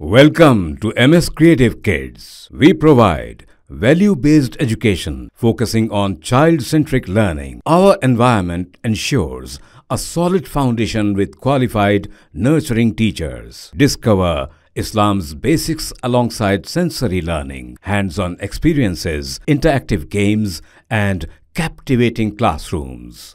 Welcome to MS Creative Kids. We provide value based education focusing on child centric learning. Our environment ensures a solid foundation with qualified, nurturing teachers. Discover Islam's basics alongside sensory learning, hands on experiences, interactive games, and captivating classrooms.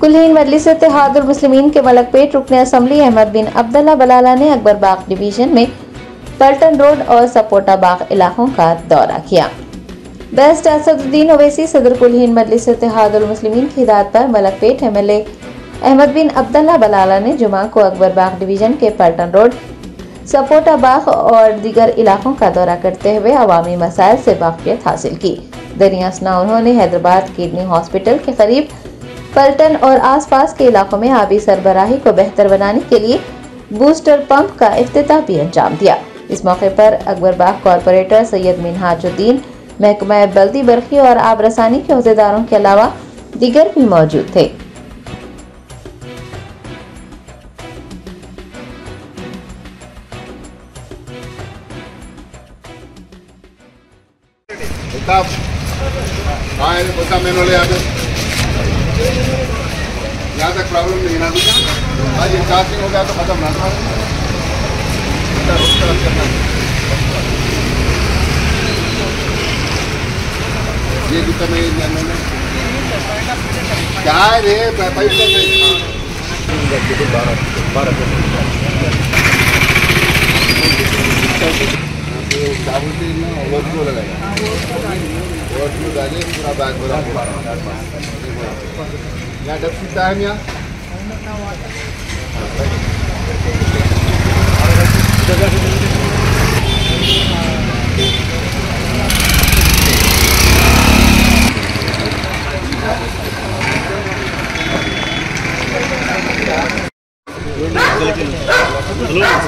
कुलहीन मजलिस इतिहादुल मुस्लिमीन के मलकपेट रुकन assembly Ahmed bin Abdullah Balala ने अकबर बाग division में पल्टन road और sapota बाग इलाकों का दौरा किया। Best Asaduddin Owaisi सदर कुलहीन मजलिस इतिहादुल मुस्लिमीन की हिदायत पर मलकपेट एम एल अहमद बिन अब्दुल्ला बलाला ने जुमा को अकबर बाग डिवीज़न के पल्टन रोड सपोटा बाग और दीगर इलाकों का दौरा करते हुए अवामी मसाइल से वाकफियत हासिल की। दरियासना उन्होंने हैदराबाद किडनी हॉस्पिटल के करीब पलटन और आसपास के इलाकों में आबी सरबराही को बेहतर बनाने के लिए बूस्टर पंप का अफ्ताह भी अंजाम दिया। इस मौके पर अकबरबाग कॉरपोरेटर सैयद मिनहाजुद्दीन, महकमा बल्दी बरखी और आब रसानी के अहदेदारों के अलावा दिगर भी मौजूद थे। यहाँ तक प्रॉब्लम नहीं ना आज ये चार्जिंग हो गया तो खत्म ना था। ये जूता मैं क्या रे? पैसा बारह बारह क्या हैं? ओवरफ्लो लगाया। Yudani Surabaya Ya ada ceritanya. Belum, belum, belum, belum,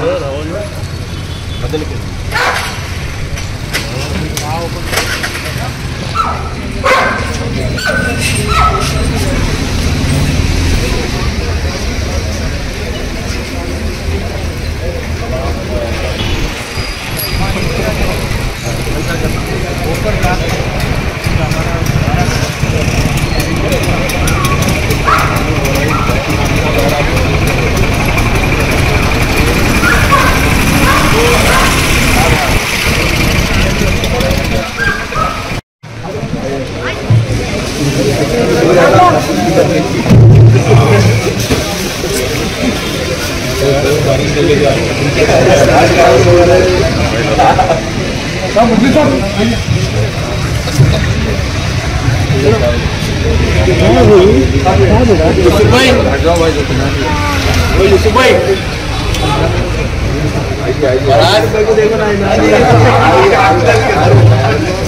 belum, belum, belum, álcool. Overflow डाले पूरा बैग भरा यहाँ डब कितना है यहाँ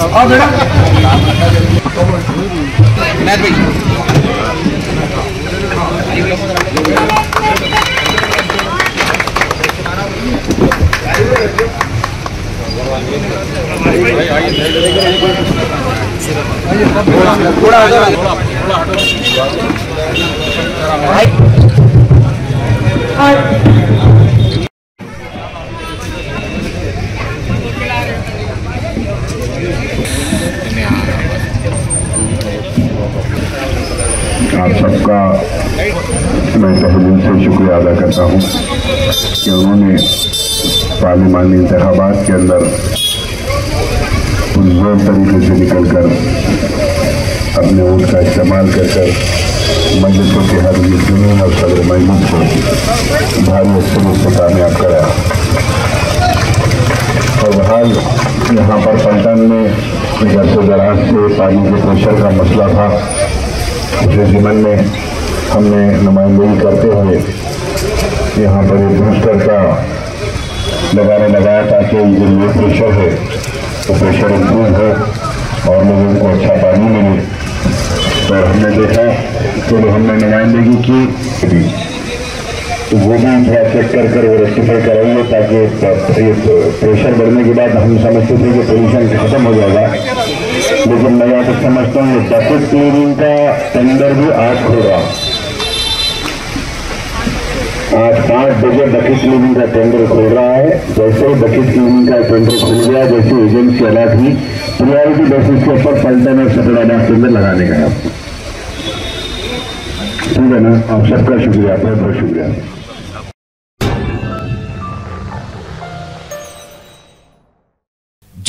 बदल के आप सबका मैं तहलील से शुक्रिया अदा करता हूँ कि उन्होंने पार्लिमानी इंतबात के अंदर पुरजोर तरीके से निकल कर अपने वोट का इस्तेमाल कर कर मजलिसों के हर मुस्लिम और सदर मजलिस को भारी अक्सर से कामयाब कराया और बहाल यहाँ पर पलटन में घर से दराज से पानी के प्रेशर का मसला था। उसे जिमन में हमने नुमाइंदगी करते हुए यहाँ पर एक बूस्टर का लगाने लगाया ताकि जो ये प्रेशर है, वो प्रेशर इम्प्रूव हो और लोगों को अच्छा पानी मिले। तो हमने देखा तो हमने नुमाइंदगी की तो वो भी थोड़ा चेक कर कर वो रेक्टिफाई कराएँगे ताकि प्रेशर बढ़ने के बाद हम समझते थे कि पोल्यूशन खत्म हो जाएगा। लेकिन मैं यहाँ तक समझता हूँ बकेट क्लीनिंग का टेंडर भी आज रहा आज पाँच बजे बकेट क्लीनिंग का टेंडर खोल रहा है। जैसे ही बकेट क्लीनिंग का टेंडर खुल गया, जैसे एजेंसी अलग हुई प्रियोरिटी बेसिस के ऊपर पलटन और सतराना टेंडर लगाने का ठीक है ना? आप सबका शुक्रिया बहुत बहुत शुक्रिया।